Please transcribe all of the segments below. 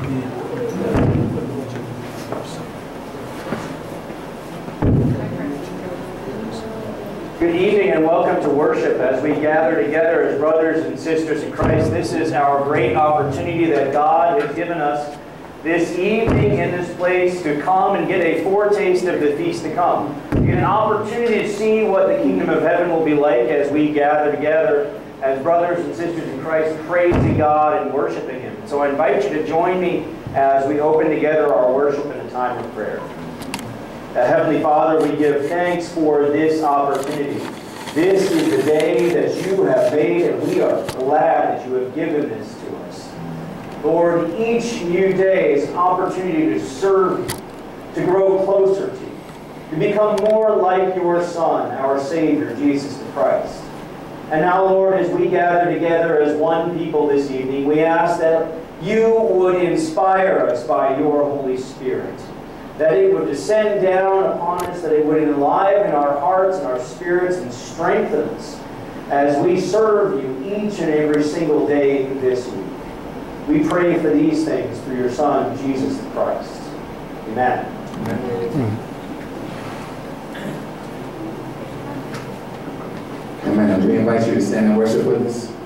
Good evening and welcome to worship as we gather together as brothers and sisters in Christ. This is our great opportunity that God has given us this evening in this place to come and get a foretaste of the feast to come. Get an opportunity to see what the kingdom of heaven will be like as we gather together as brothers and sisters in Christ, praising God and worshiping Him. So I invite you to join me as we open together our worship in a time of prayer. Uh, Heavenly Father, we give thanks for this opportunity. This is the day that you have made, and we are glad that you have given this to us. Lord, each new day is an opportunity to serve you, to grow closer to you, to become more like your Son, our Savior, Jesus the Christ. And now, Lord, as we gather together as one people this evening, we ask that you would inspire us by your Holy Spirit that it would descend down upon us, that it would enliven our hearts and our spirits and strengthen us as we serve you each and every single day this week. We pray for these things through your Son, Jesus Christ. Amen. Amen. We invite you to stand and worship with us.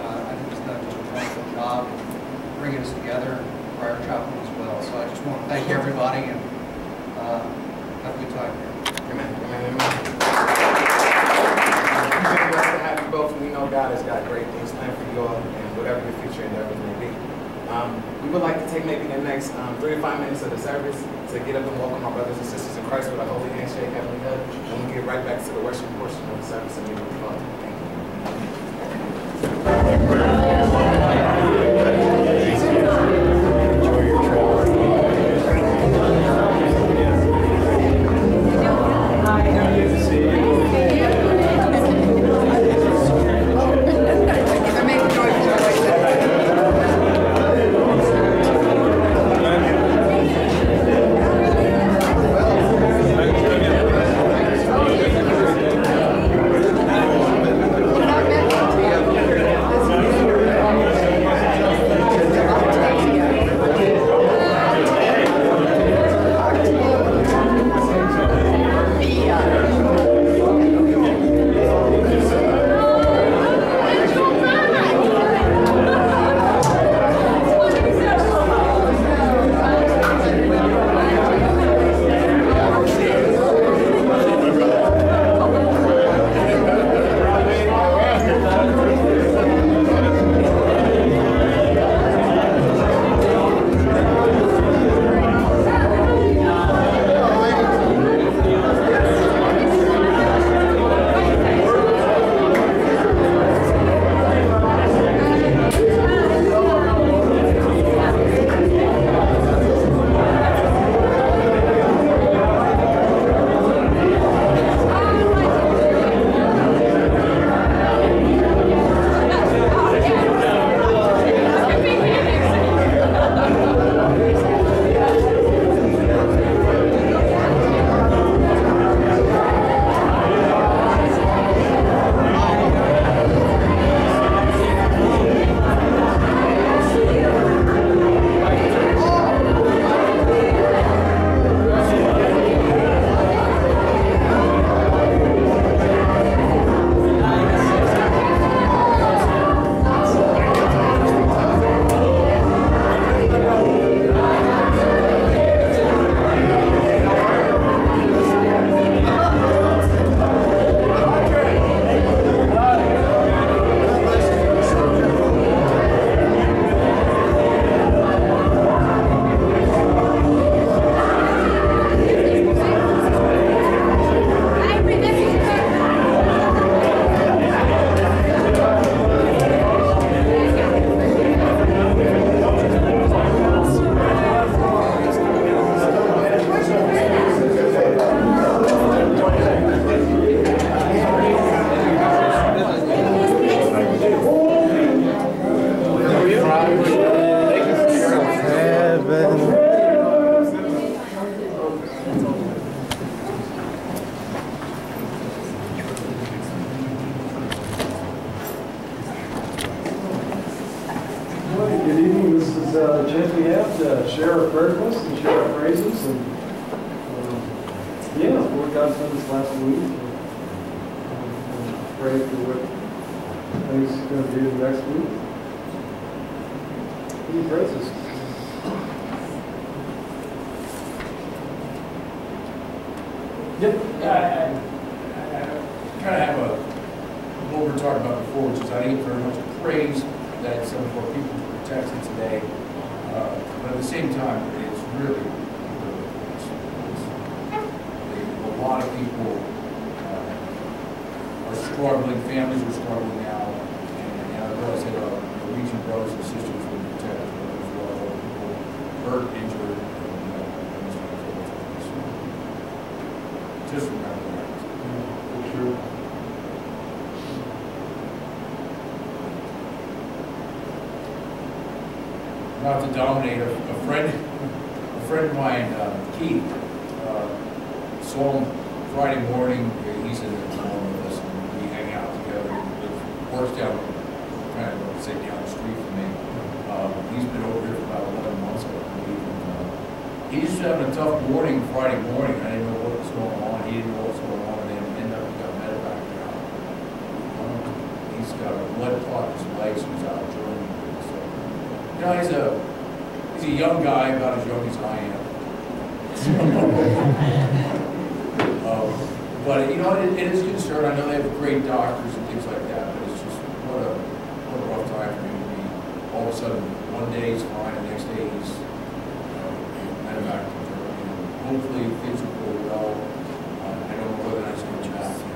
Uh, I think he's done a wonderful job bringing us together, prior chapel as well. So I just want to thank everybody and uh, have a good time here. Amen. Amen. Amen. Uh, We're blessed to have both. We know God has got great things planned for you all and whatever your future endeavors may be. Um, we would like to take maybe the next um, three to five minutes of the service to get up and welcome our brothers and sisters in Christ with a holy handshake, heavenly hug, and we'll get right back to the worship portion of the service and meeting with Father. Dominate, a, a friend, a friend of mine, uh, Keith, uh, saw him Friday morning, he's in the town with us, and we hang out together, he works down, kind of, say, down the street from me. Uh, he's been over here for about eleven months, I believe, and, uh, he's having a tough morning, Friday morning, I didn't know what was going on, he didn't know what was going on, and then ended up, he got medevac now. Um, He's got a blood clot in his legs, he's out of Germany, so. You know, he's a, he's a young guy, about as young as I am. Um, But, you know, it, it is a concern, I know they have great doctors and things like that, but it's just, what a, what a rough time for him to be, all of a sudden, one day he's fine, the next day he's, out of back. And Hopefully, things will go well, Uh, I don't know whether that's going to happen.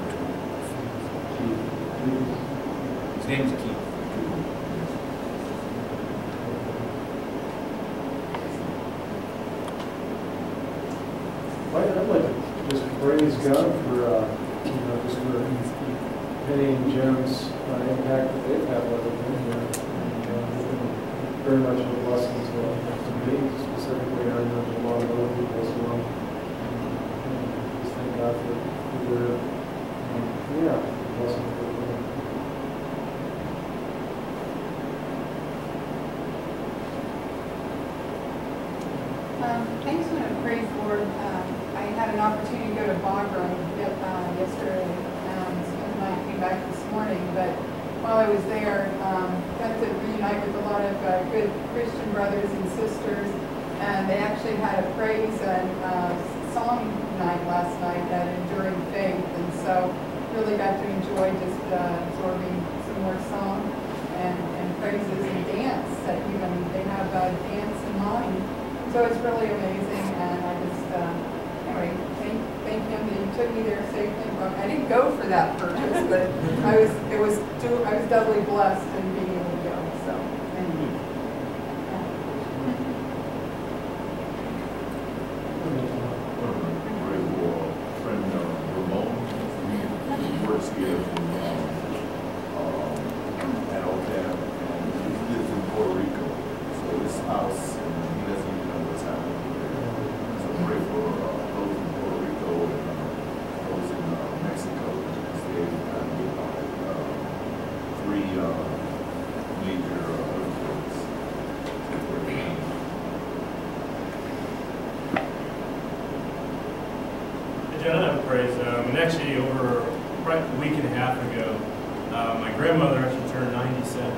His name is Keith. I'd I'd like to just praise God for, uh, you know, just for Penny and Jim's uh, impact that they've had with it. And, uh, they've been very much a blessing to, to me specifically. I know to a lot of other people as well. And Just thank God for for their, um, yeah, blessing for them. Um, I just want to pray for, um, I had an opportunity to go to Bagram uh, yesterday, um, spent the night, came back this morning, but while I was there, um, got to reunite with a lot of uh, good Christian brothers and sisters, and they actually had a praise and uh, song night last night at Enduring Faith, and so really got to enjoy just uh, absorbing some more song and, and praises and dance, that even they have uh, dance in mind. So it's really amazing, and I just, uh, anyway, thank, thank him that he took me there safely. I didn't go for that purpose, but I was, it was, I was doubly blessed in being able to go, so, thank you. Pray for a friend, uh, Ramon, he works here in, um, um, at OTAB, and he lives in Puerto Rico, so his house, and he doesn't even know what's happening there. So pray for, uh, those in Puerto Rico and, uh, those in, uh, Mexico, because they, had, uh, three, uh, major uh, earthquakes. So pray for them. John, I have praise. Um, and actually, over right a week and a half ago, uh, my grandmother actually turned 97.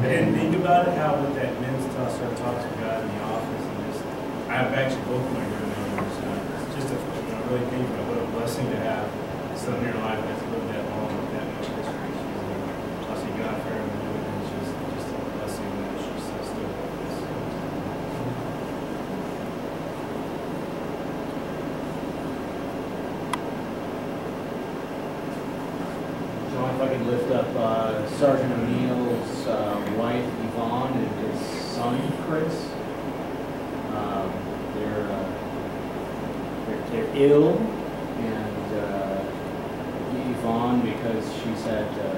I didn't think about it, how with that men's talk, started talking to God in the office, and just, I have actually both my grandmothers. Uh, it's just a, you know, really think about what a blessing to have someone in your life that's lived that long, with that much history. She's a blessing God for her, and it's just, just a blessing that she's uh, still with us. John, if I could lift up uh, Sergeant O'Neill's uh, wife Yvonne and his son Chris. Um, They're, uh, they're- they're ill and uh, Yvonne, because she's had uh,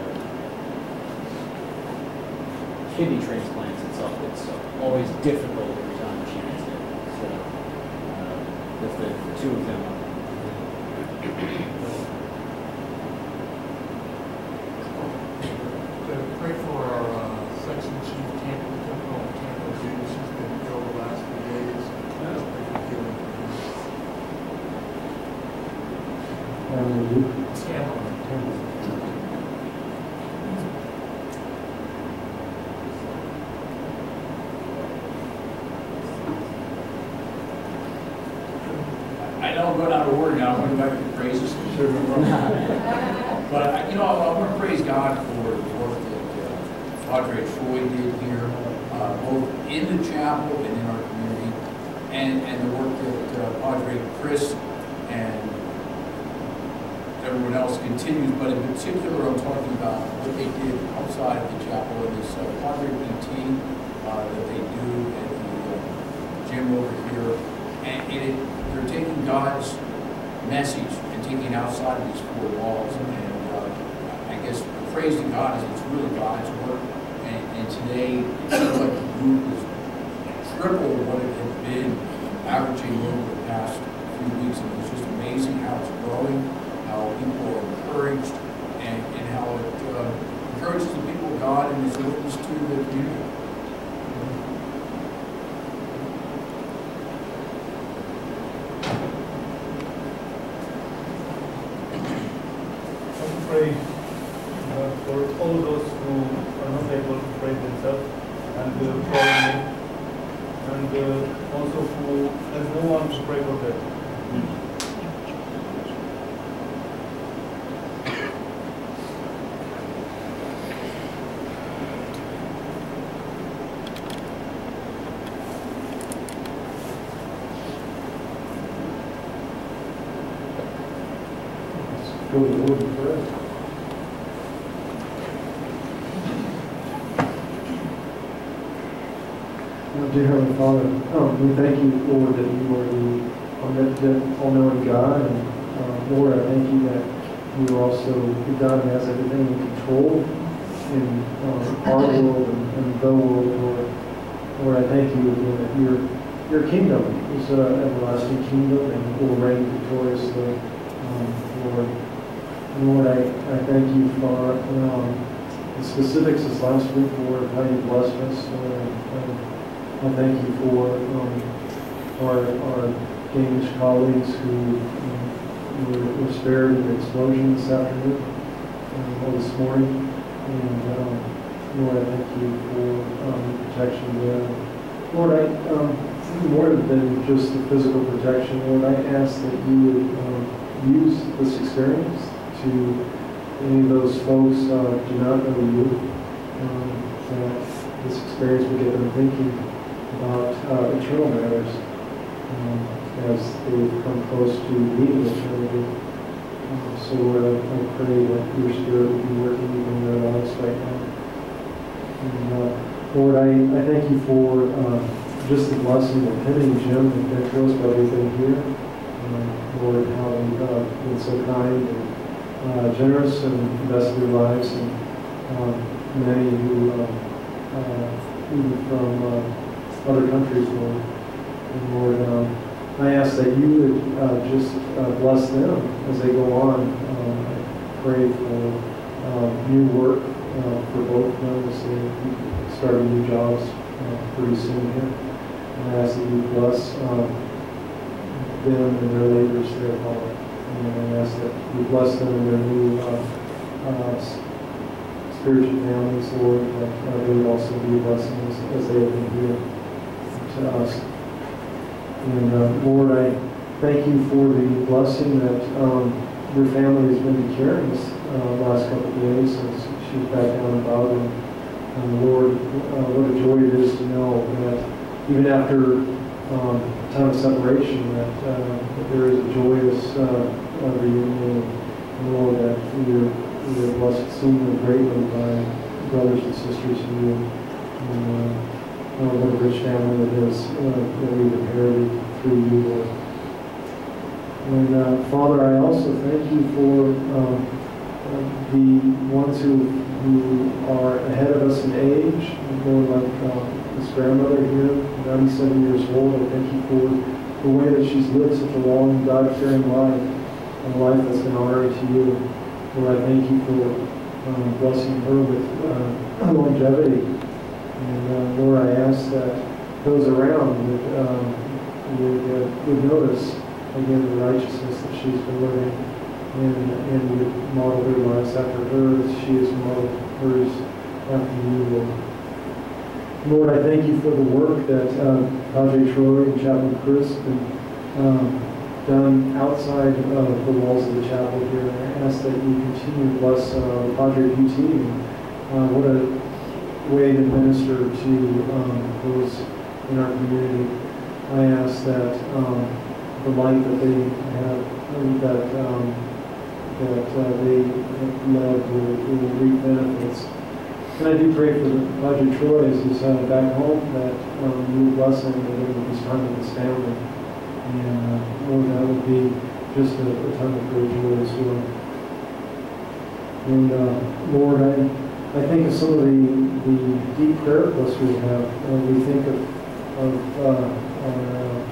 kidney transplants and stuff, it's always difficult every time she gets it. So, uh, the the two of them up. to pray for our uh, section chief, Tampa, Temple, Tampa family do? I I'm going out of order now, I'm going back to praises. But, you know, I want to praise God for the work that uh, Padre Troy did here, uh, both in the chapel and in our community, and, and the work that uh, Padre Chris everyone else continues, but in particular, I'm talking about what they did outside of the chapel and this uh, Padre PT uh, that they do at the uh, gym over here. And and it, they're taking God's message and taking it outside of these four walls. And uh, I guess praise to God is it's really God's work. And, and today, it seems like the group is triple what it had been averaging over the past few weeks. And it's just amazing how it's growing, how people are encouraged, and, and how it uh, encourages the people of Witness to the community. I pray uh, for all those who are not able to pray themselves and uh, pray in and uh, also who has no one to pray for them. Go to the Lord in prayer. Now, Dear Heavenly Father, um, we thank you, Lord, that you are the all-knowing God, and uh, Lord, I thank you that you are also the God who has everything in control in um, our world and, and the world, Lord. Lord, I thank you again that your your kingdom is an everlasting kingdom and will reign victoriously, um, Lord. Lord, I, I thank you for um, the specifics this last week, Lord, how you blessed us. Lord, and I thank you for um, our, our Danish colleagues who um, were, were spared the explosion this afternoon, um, or this morning. And um, Lord, I thank you for um, protection there. Lord, I, um, more than just the physical protection, Lord, I ask that you would um, use this experience to any of those folks uh, do not know you, um, that this experience would get them thinking about uh, eternal matters um, as they come close to meeting eternity. Um, so Lord, I, pray that your Spirit will be working even in their lives right now. And uh, Lord, I, I thank you for uh, just the blessing of having Jim and Petros while they've been here. Um, Lord, how they've uh, been so kind and uh, generous and invested their lives, and um, many who, uh, uh, even from uh, other countries, Lord. And Lord, um, I ask that you would uh, just uh, bless them as they go on. Um, I pray for uh, new work uh, for both of them as they start new jobs uh, pretty soon here. And I ask that you bless um, them and their labors there, Father. And I ask that you bless them in their new uh, spiritual families, Lord, that uh, they would also be blessings as they have been here to us. And uh, Lord, I thank you for the blessing that um, your family has been carrying us uh, last couple of days since she was back down in Bowden. And Lord, uh, what a joy it is to know that even after um, time of separation, that, uh, that there is a joyous uh, uh, reunion. And Lord, that we are blessed exceedingly greatly by brothers and sisters here. And, uh, a rich family it is uh, that we've inherited through you, Lord. And uh, Father, I also thank you for um, the ones who, who are ahead of us in age, more like uh, this grandmother here, 97 years old. I thank you for the way that she's lived such a long, God-fearing life, and a life that's been honoring to you. Lord, I thank you for um, blessing her with uh, longevity. And uh, Lord, I ask that those around would, um, would, uh, would notice again the righteousness that she's been living. and, and would model their lives after her she has modeled hers after you, Lord. Lord, I thank you for the work that Padre Troy and Chaplain Chris have um, done outside of the walls of the chapel here. And I ask that you continue to bless uh, Padre. And, uh, what a way to minister to um, those in our community. I ask that um, the light that they have, that um, that uh, they love will, will reap benefits. And I do pray for Padre Troy as he's uh, back home that um, you bless him and his time with his family. And uh, Lord, that would be just a, a time of great joy as well. And uh, Lord, I, I think of some of the, the deep prayer requests we have. when we think of, of uh, our, uh,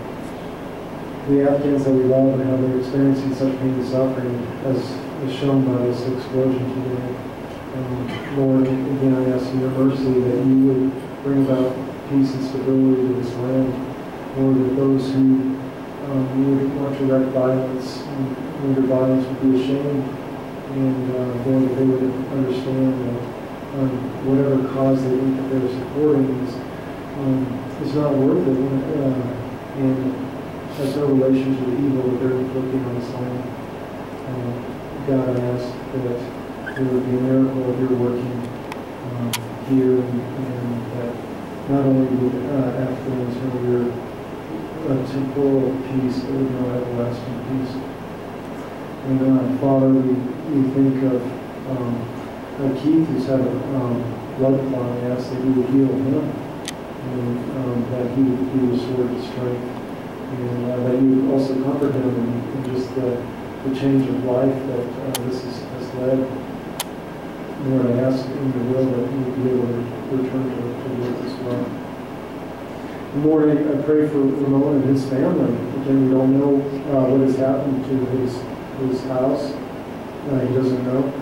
the Afghans that we love and how they're experiencing such pain and suffering as is shown by this explosion today. Um, Lord, again, I ask your mercy that you would bring about peace and stability to this land. Lord, that those who um, would want to wreak violence and render violence would be ashamed. And uh, Lord, that they would understand that um, whatever cause they think that they're supporting is, um, is not worth it. Uh, and has no relation to the evil that they're inflicting on this land. Uh, God, I ask that there would be a miracle of your working um, here and, and that not only would uh, Afghans know your uh, temporal peace, but would know everlasting peace. And uh, Father, we, we think of um, Keith who's had a um, blood clot. I asked that he would heal him and um, that he would be restored to strength and uh, that you would also comfort him in, just the, the change of life that uh, this is, has led. Lord, I ask in your will that you would be able to return to, to work as well. Lord, I, I pray for Ramon and his family. Again, we don't know uh, what has happened to his, his house. Uh, he doesn't know.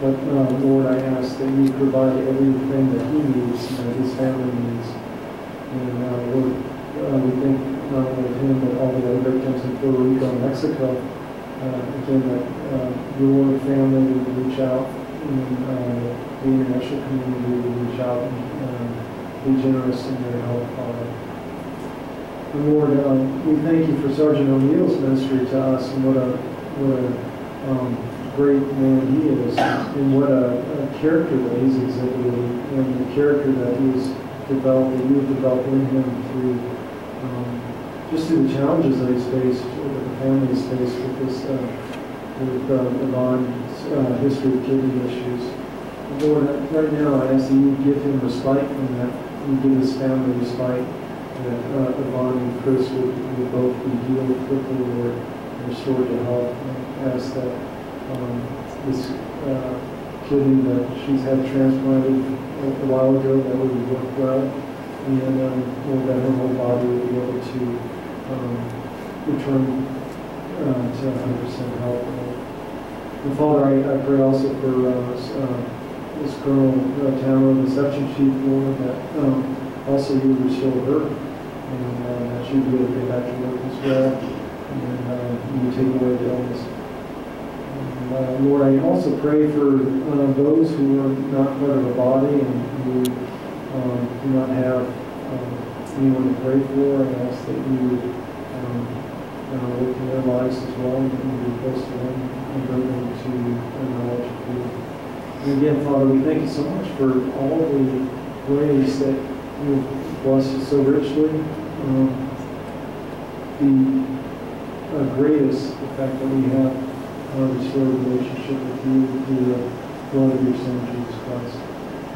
But uh, Lord, I ask that you provide everything that he needs, that his family needs. And uh, Lord, uh, we think not only him, but all the other victims in Puerto Rico and Mexico. Uh, again, that uh, your family would reach out and uh, the international community would reach out and uh, be generous in their help, Father. Lord, uh, we thank you for Sergeant O'Neill's ministry to us and what a, what a um, great man he is and what a, a character that he's exhibited and the character that he's developed, that you've developed in him through um, just through the challenges that he's faced, that the family has faced with this, uh, with uh, Yvonne's uh, history of kidney issues. Lord, right now I ask that you give him respite from that. You give his family respite. That uh, Yvonne and Chris would, would both be healed quickly, Lord, and restored to health. I ask that um, this uh, kidney that she's had transplanted a, while ago, that would work well. And um, Lord, that her whole body would be able to um, return uh, to 100% health. And Father, I, I pray also for uh, uh, this Colonel uh, Tamara, the section chief, Lord, that um, also you restore her and uh, that she would be able to get back to work as well and uh, you take away the illness. Uh, Lord, I also pray for uh, those who are not part of a body and who um, do not have um, anyone to pray for. I ask that you um, uh, work in their lives as well and be close to them and bring them to a knowledge of you. And again, Father, we thank you so much for all the ways that you have blessed us so richly. Um, the uh, greatest, the fact that we have a restored relationship with you through the blood of your Son, Jesus Christ.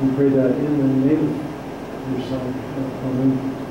We pray that in the name of your Son. Uh, Amen.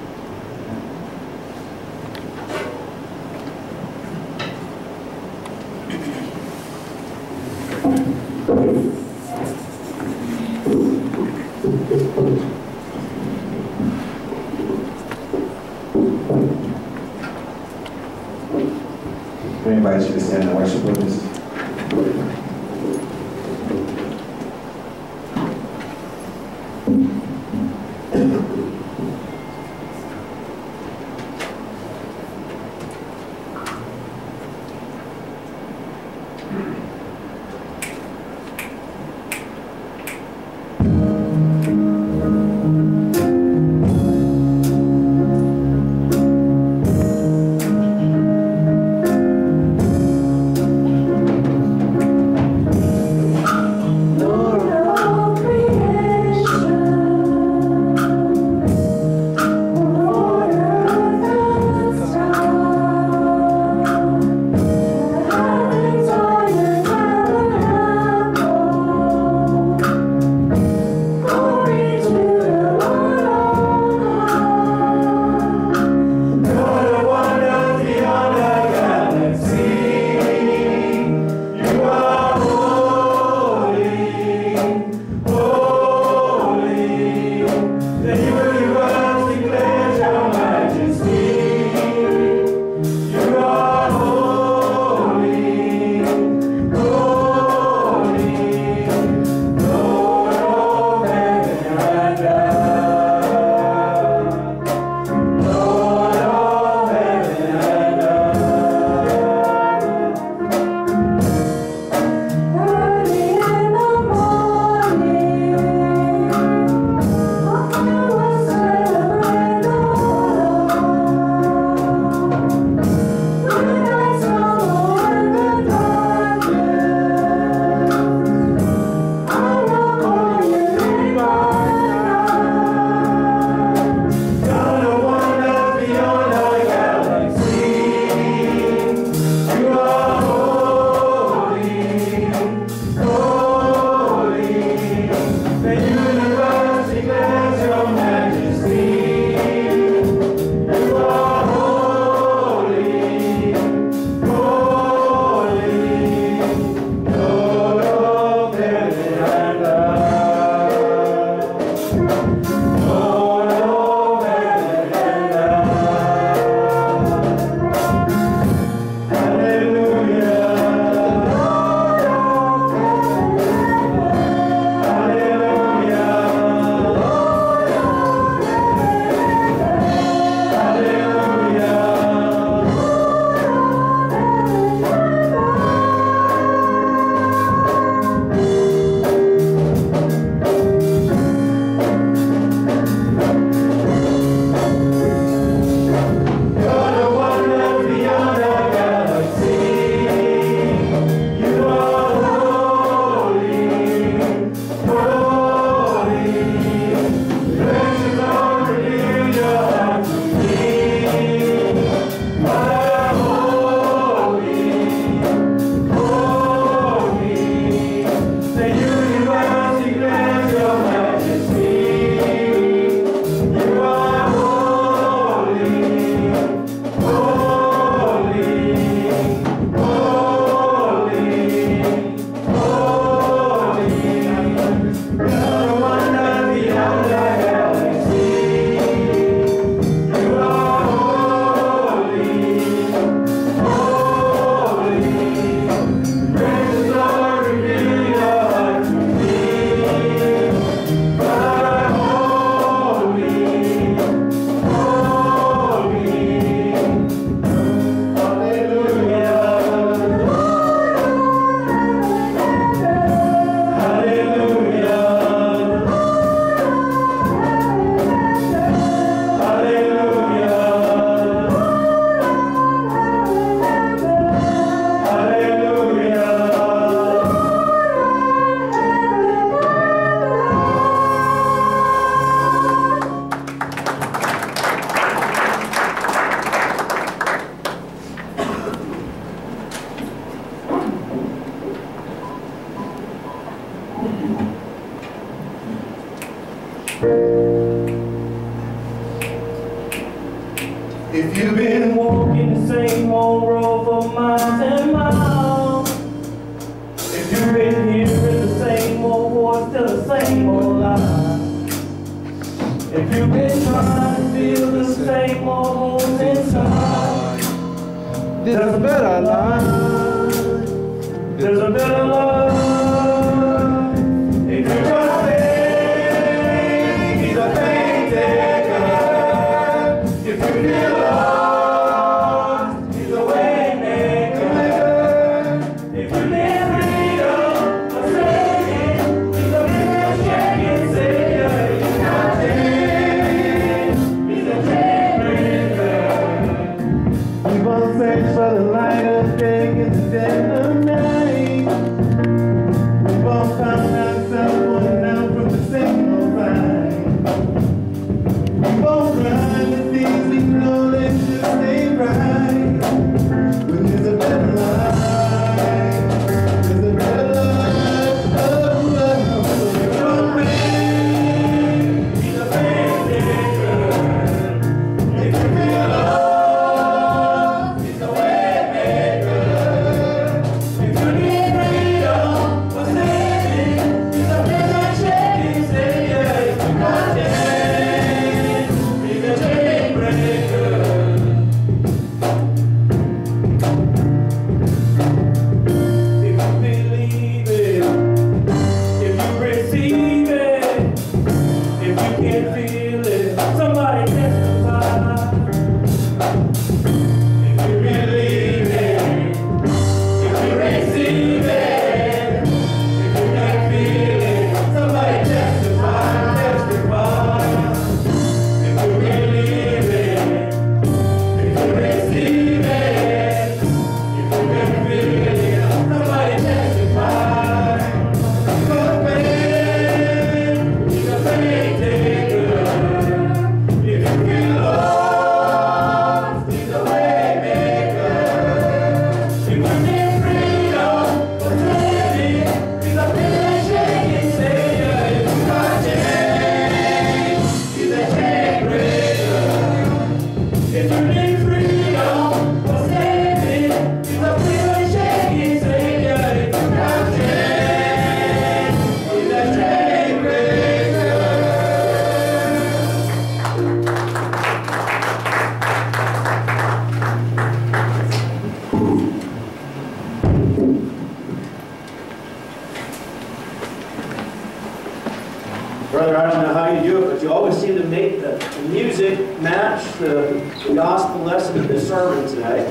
Brother, I don't know how you do it, but you always seem to make the music match the the gospel lesson of the sermon today.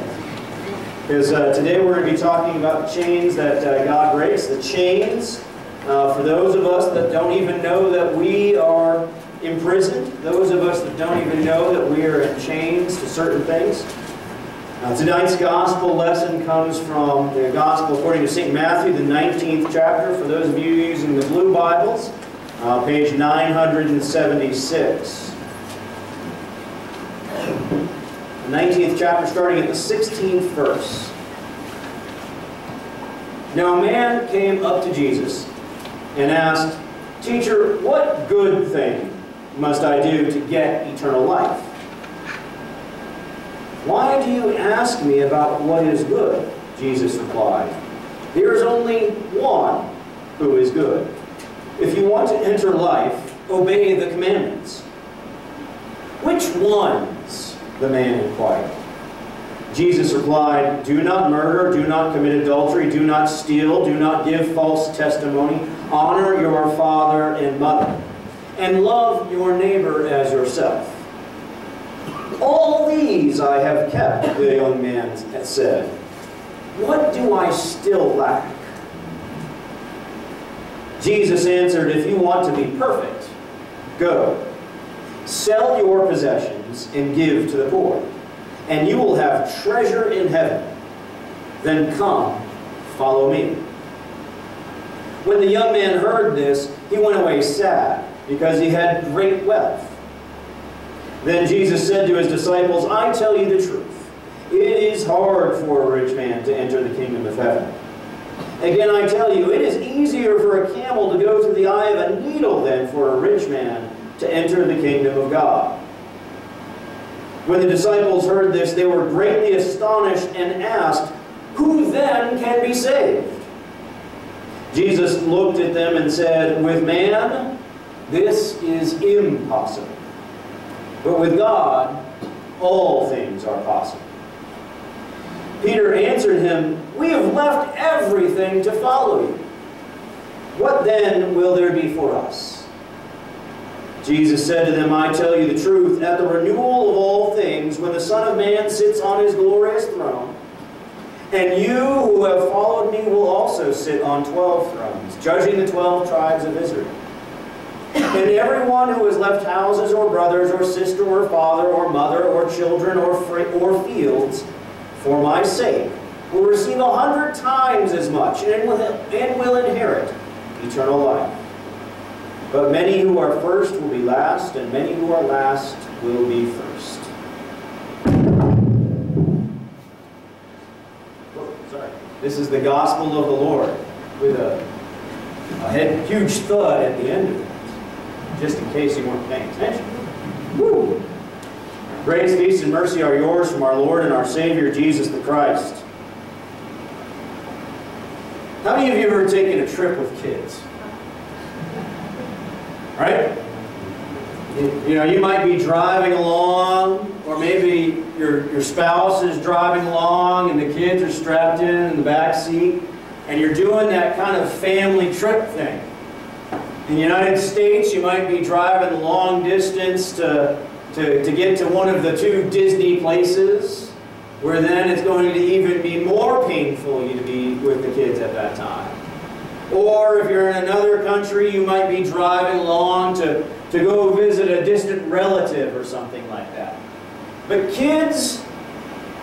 Because uh, today we're going to be talking about the chains that uh, God breaks, the chains uh, for those of us that don't even know that we are imprisoned, those of us that don't even know that we are in chains to certain things. Uh, tonight's gospel lesson comes from the gospel according to St. Matthew, the 19th chapter. For those of you using the blue Bibles, uh, page 976. The 19th chapter, starting at the 16th verse. Now a man came up to Jesus and asked, Teacher, what good thing must I do to get eternal life? Why do you ask me about what is good? Jesus replied. There is only one who is good. If you want to enter life, obey the commandments. Which ones? The man inquired. Jesus replied, Do not murder, do not commit adultery, do not steal, do not give false testimony, honor your father and mother, and love your neighbor as yourself. All these I have kept, the young man said. What do I still lack? Jesus answered, If you want to be perfect, go. Sell your possessions and give to the poor, and you will have treasure in heaven. Then come, follow me. When the young man heard this, he went away sad, because he had great wealth. Then Jesus said to his disciples, I tell you the truth. It is hard for a rich man to enter the kingdom of heaven. Again, I tell you, it is easier for a camel to go through the eye of a needle than for a rich man to enter the kingdom of God. When the disciples heard this, they were greatly astonished and asked, Who then can be saved? Jesus looked at them and said, With man, this is impossible. But with God, all things are possible. Peter answered him, We have left everything to follow you. What then will there be for us? Jesus said to them, I tell you the truth, at the renewal of all things, when the Son of Man sits on his glorious throne, and you who have followed me will also sit on twelve thrones, judging the twelve tribes of Israel. And everyone who has left houses or brothers or sister or father or mother or children or, or fields for my sake will receive a hundred times as much and will, inherit eternal life. But many who are first will be last, and many who are last will be first. Oh, sorry. This is the gospel of the Lord with a, a huge thud at the end of it, just in case you weren't paying attention. Woo! Grace, peace, and mercy are yours from our Lord and our Savior, Jesus the Christ. How many of you have ever taken a trip with kids? Right? You, you know, you might be driving along, or maybe your, your spouse is driving along and the kids are strapped in in the back seat, and you're doing that kind of family trip thing. In the United States, you might be driving long distance to, to, to get to one of the two Disney places, where then it's going to even be more painful you to be with the kids at that time. Or if you're in another country, you might be driving along to, to go visit a distant relative or something like that. But kids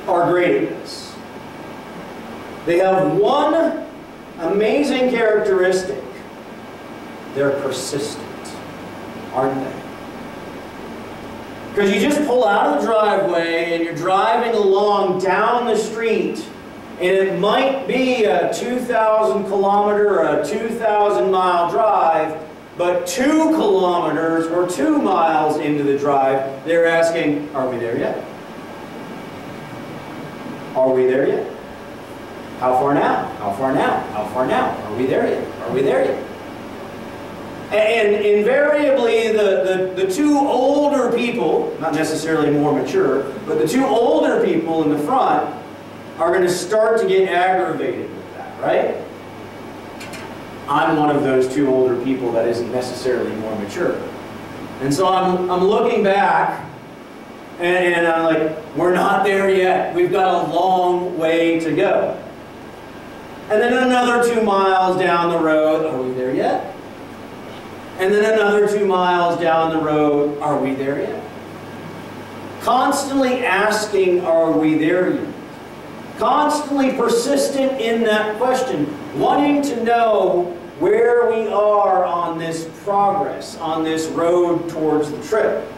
are great at this. They have one amazing characteristic. They're persistent, aren't they? Because you just pull out of the driveway and you're driving along down the street and it might be a 2,000 kilometer or a 2,000 mile drive, but two kilometers or two miles into the drive, they're asking, are we there yet? Are we there yet? How far now? How far now? How far now? Are we there yet? Are we there yet? And invariably, the, the, the two older people, not necessarily more mature, but the two older people in the front are going to start to get aggravated with that, right? I'm one of those two older people that isn't necessarily more mature. And so I'm, I'm looking back and, and I'm like, we're not there yet. We've got a long way to go. And then another two miles down the road, are we there yet? And then another two miles down the road, are we there yet? Constantly asking, are we there yet? Constantly persistent in that question, wanting to know where we are on this progress, on this road towards the trip.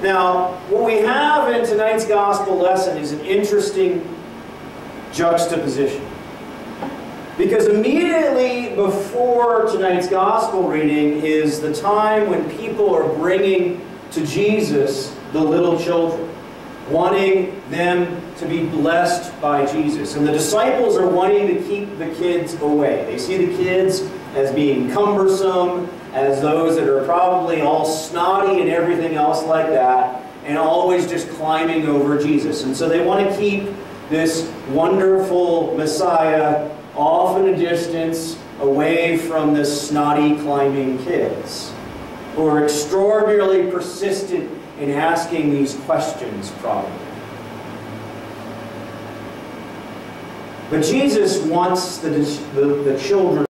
Now, what we have in tonight's gospel lesson is an interesting juxtaposition. Because immediately before tonight's gospel reading is the time when people are bringing to Jesus the little children, wanting them to be blessed by Jesus. And the disciples are wanting to keep the kids away. They see the kids as being cumbersome, as those that are probably all snotty and everything else like that, and always just climbing over Jesus. And so they want to keep this wonderful Messiah off in a distance, away from the snotty climbing kids, who are extraordinarily persistent in asking these questions, probably. But Jesus wants the, the, the children